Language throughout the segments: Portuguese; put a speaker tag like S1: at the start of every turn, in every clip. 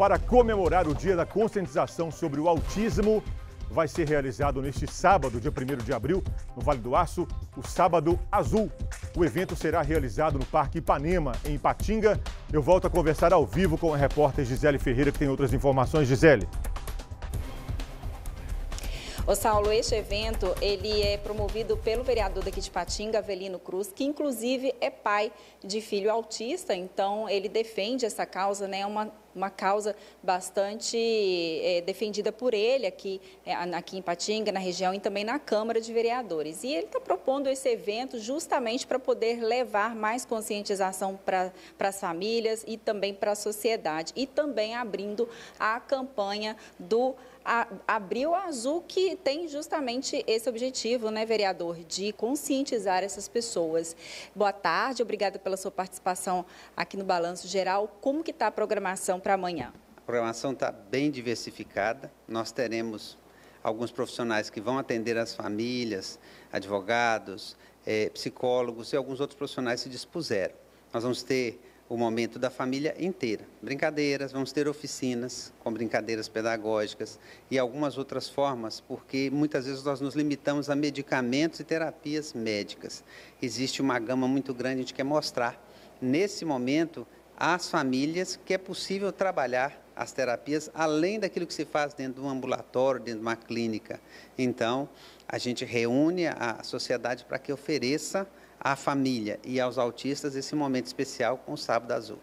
S1: para comemorar o dia da conscientização sobre o autismo, vai ser realizado neste sábado, dia 1 de abril, no Vale do Aço, o Sábado Azul. O evento será realizado no Parque Ipanema, em Ipatinga. Eu volto a conversar ao vivo com a repórter Gisele Ferreira, que tem outras informações. Gisele.
S2: Ô Saulo, este evento ele é promovido pelo vereador daqui de Patinga, Avelino Cruz, que inclusive é pai de filho autista, então ele defende essa causa, né? Uma, uma causa bastante é, defendida por ele aqui, é, aqui em Patinga, na região e também na Câmara de Vereadores. E ele está propondo esse evento justamente para poder levar mais conscientização para as famílias e também para a sociedade. E também abrindo a campanha do a, Abril Azul, que tem justamente esse objetivo, né, vereador, de conscientizar essas pessoas. Boa tarde, obrigada pela sua participação aqui no Balanço Geral. Como que está a programação para amanhã?
S3: A programação está bem diversificada. Nós teremos alguns profissionais que vão atender as famílias, advogados, eh, psicólogos e alguns outros profissionais se dispuseram. Nós vamos ter o momento da família inteira. Brincadeiras, vamos ter oficinas com brincadeiras pedagógicas e algumas outras formas, porque muitas vezes nós nos limitamos a medicamentos e terapias médicas. Existe uma gama muito grande, a gente quer mostrar nesse momento às famílias que é possível trabalhar as terapias além daquilo que se faz dentro de um ambulatório, dentro de uma clínica. Então, a gente reúne a sociedade para que ofereça à família e aos autistas esse momento especial com o Sábado Azul.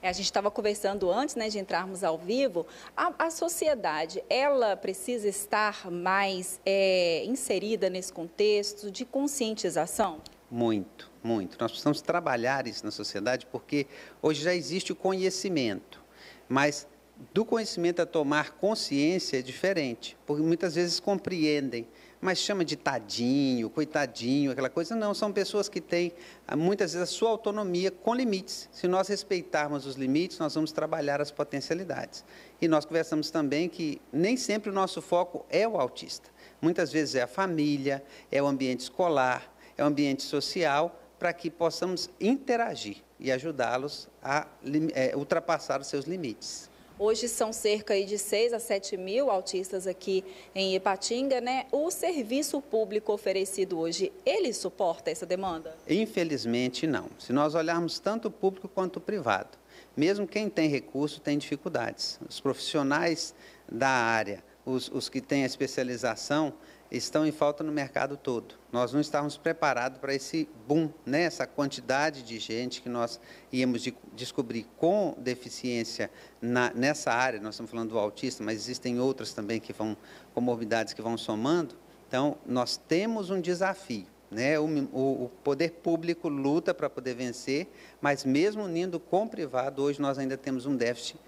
S2: É, a gente estava conversando antes né, de entrarmos ao vivo. A, a sociedade, ela precisa estar mais é, inserida nesse contexto de conscientização?
S3: Muito, muito. Nós precisamos trabalhar isso na sociedade porque hoje já existe o conhecimento, mas do conhecimento a tomar consciência é diferente, porque muitas vezes compreendem mas chama de tadinho, coitadinho, aquela coisa. Não, são pessoas que têm ah, muitas vezes a sua autonomia com limites. Se nós respeitarmos os limites, nós vamos trabalhar as potencialidades. E nós conversamos também que nem sempre o nosso foco é o autista. Muitas vezes é a família, é o ambiente escolar, é o ambiente social, para que possamos interagir e ajudá-los a é, ultrapassar os seus limites.
S2: Hoje são cerca de 6 a 7 mil autistas aqui em Ipatinga, né? O serviço público oferecido hoje, ele suporta essa demanda?
S3: Infelizmente não. Se nós olharmos tanto o público quanto o privado, mesmo quem tem recurso tem dificuldades. Os profissionais da área, os, os que têm a especialização, estão em falta no mercado todo. Nós não estávamos preparados para esse boom, né? essa quantidade de gente que nós íamos de descobrir com deficiência na, nessa área. Nós estamos falando do autista, mas existem outras também que vão, comorbidades que vão somando. Então, nós temos um desafio. Né? O, o, o poder público luta para poder vencer, mas mesmo unindo com o privado, hoje nós ainda temos um déficit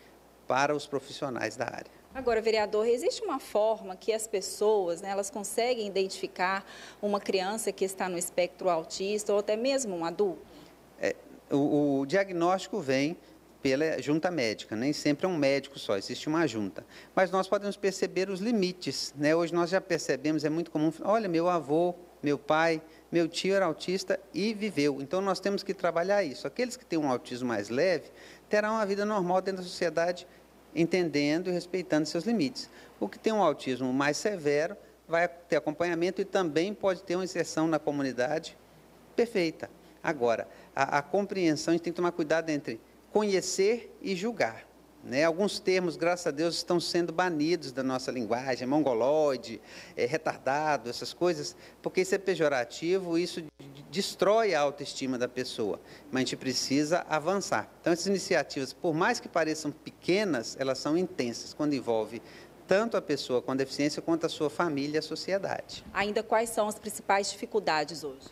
S3: para os profissionais da área.
S2: Agora, vereador, existe uma forma que as pessoas, né, elas conseguem identificar uma criança que está no espectro autista ou até mesmo um adulto?
S3: É, o, o diagnóstico vem pela junta médica, nem sempre é um médico só, existe uma junta. Mas nós podemos perceber os limites, né? Hoje nós já percebemos, é muito comum, olha, meu avô, meu pai, meu tio era autista e viveu. Então nós temos que trabalhar isso. Aqueles que têm um autismo mais leve terão uma vida normal dentro da sociedade entendendo e respeitando seus limites. O que tem um autismo mais severo vai ter acompanhamento e também pode ter uma inserção na comunidade perfeita. Agora, a, a compreensão, a gente tem que tomar cuidado entre conhecer e julgar. Né? Alguns termos, graças a Deus, estão sendo banidos da nossa linguagem, mongoloide, é, retardado, essas coisas, porque isso é pejorativo, isso destrói a autoestima da pessoa. Mas a gente precisa avançar. Então, essas iniciativas, por mais que pareçam pequenas, elas são intensas quando envolve tanto a pessoa com deficiência quanto a sua família e a sociedade.
S2: Ainda quais são as principais dificuldades hoje?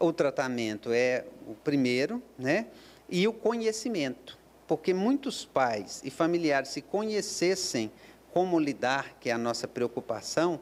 S3: O tratamento é o primeiro, né? E o conhecimento porque muitos pais e familiares, se conhecessem como lidar, que é a nossa preocupação,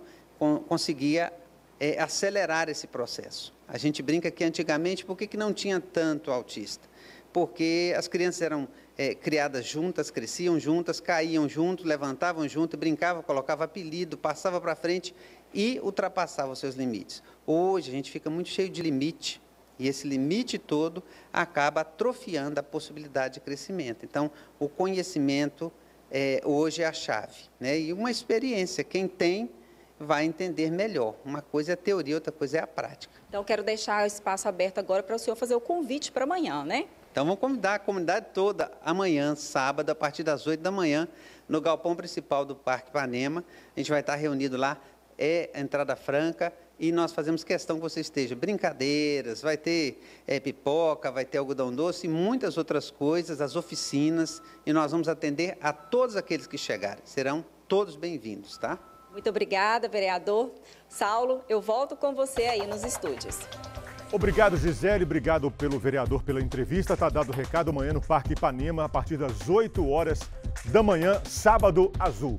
S3: conseguia é, acelerar esse processo. A gente brinca que antigamente, por que, que não tinha tanto autista? Porque as crianças eram é, criadas juntas, cresciam juntas, caíam juntos, levantavam juntos, brincavam, colocavam apelido, passava para frente e ultrapassava os seus limites. Hoje a gente fica muito cheio de limite e esse limite todo acaba atrofiando a possibilidade de crescimento. Então, o conhecimento é, hoje é a chave. Né? E uma experiência, quem tem vai entender melhor. Uma coisa é a teoria, outra coisa é a prática.
S2: Então, quero deixar o espaço aberto agora para o senhor fazer o convite para amanhã, né?
S3: Então, vamos convidar a comunidade toda amanhã, sábado, a partir das 8 da manhã, no galpão principal do Parque Ipanema. A gente vai estar reunido lá, é entrada franca, e nós fazemos questão que você esteja. Brincadeiras, vai ter é, pipoca, vai ter algodão doce e muitas outras coisas, as oficinas, e nós vamos atender a todos aqueles que chegarem. Serão todos bem-vindos, tá?
S2: Muito obrigada, vereador. Saulo, eu volto com você aí nos estúdios.
S1: Obrigado, Gisele. Obrigado pelo vereador pela entrevista. Está dado o recado amanhã no Parque Ipanema, a partir das 8 horas da manhã, sábado azul.